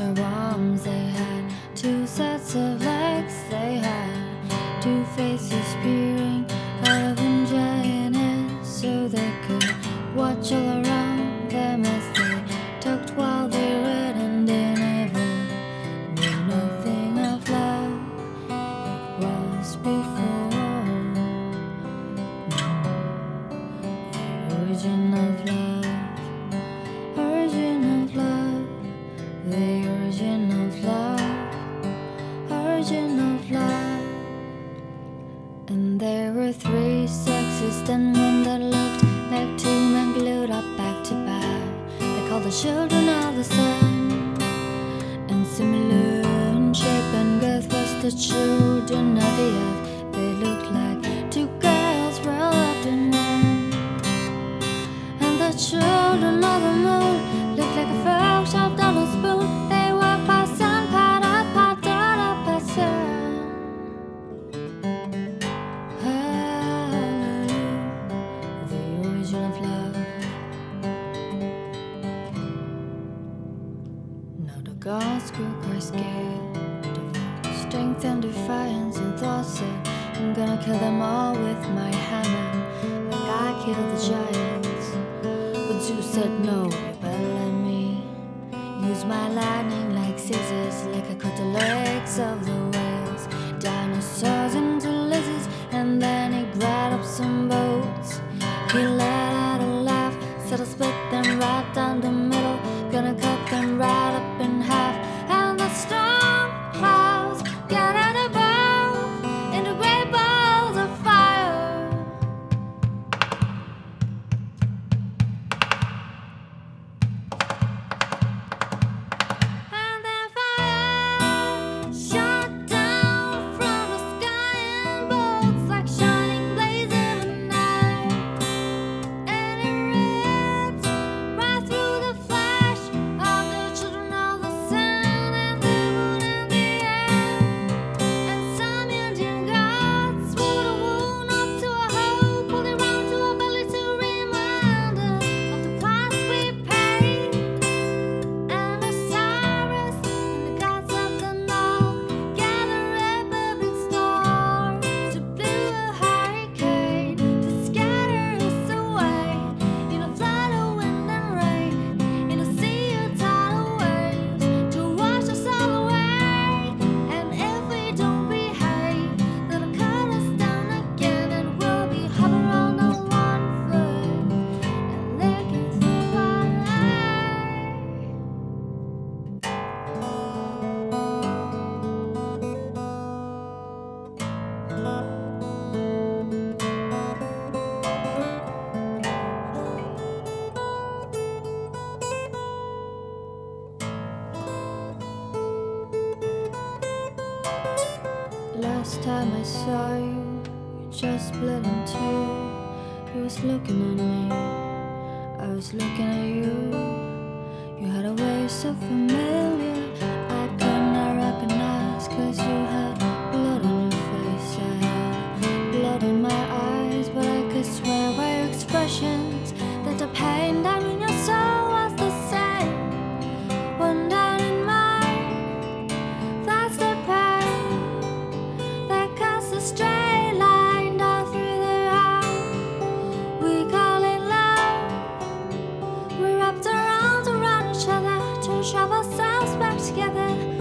or. They had two sets of legs. They had two faces peering out of giant so they could watch all around them as they talked while they read and they never knew nothing of love. It was before the origin of love, And there were three sexes, then one that looked like two men glued up back to back. They called the children of the sun. And similar in shape and girth was the children of the earth. They looked like two girls rolled up in one. And the children of the strength and defiance and thoughts said, I'm gonna kill them all with my hammer, like I killed the giants. But you said, No, better let me use my lightning like scissors, like I cut the legs of the whales, dinosaurs Last time I saw you, you just split in two. You was looking at me, I was looking at you. You had a way so familiar, ourselves back together.